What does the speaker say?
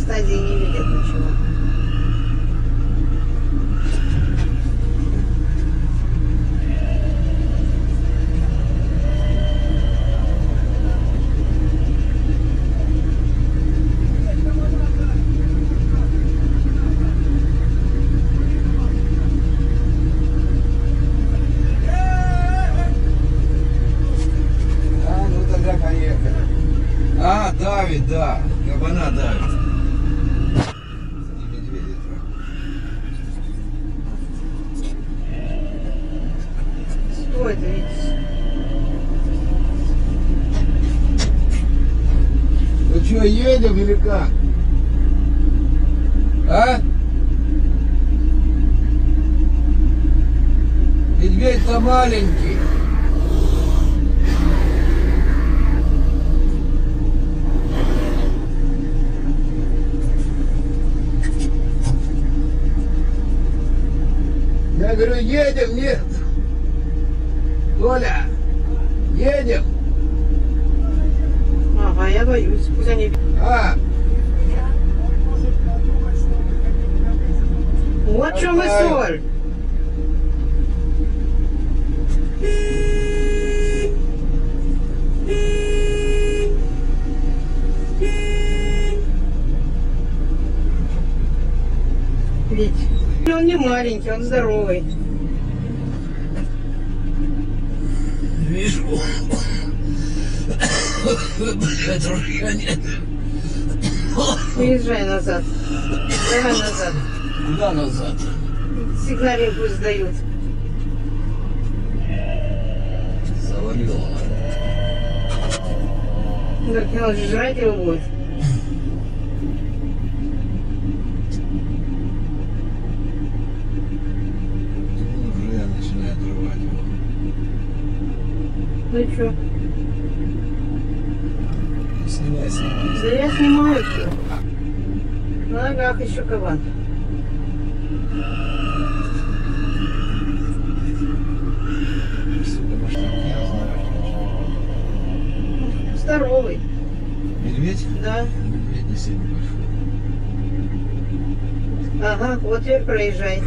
стадии не видят ничего. А, ну а давит, да. Кабана давит. это, видите? Ну что, едем или как? А? Медведь-то маленький. Я говорю, едем, нет. Толя, едем. Ага, я боюсь. Пусть они... А, Вот и Какая? соль. Ведь он не маленький, он здоровый. Вижу. Блядь, рушание. Уезжай назад. Давай назад. Куда назад? Сигнале пусть сдают. Завалило. Так же жрать его будет. Ну что? Снимай, снимай. Да я снимаю все. На ногах еще кабан. Здоровый. Медведь? Да. Медведь не сильно большой. Ага, вот теперь проезжай.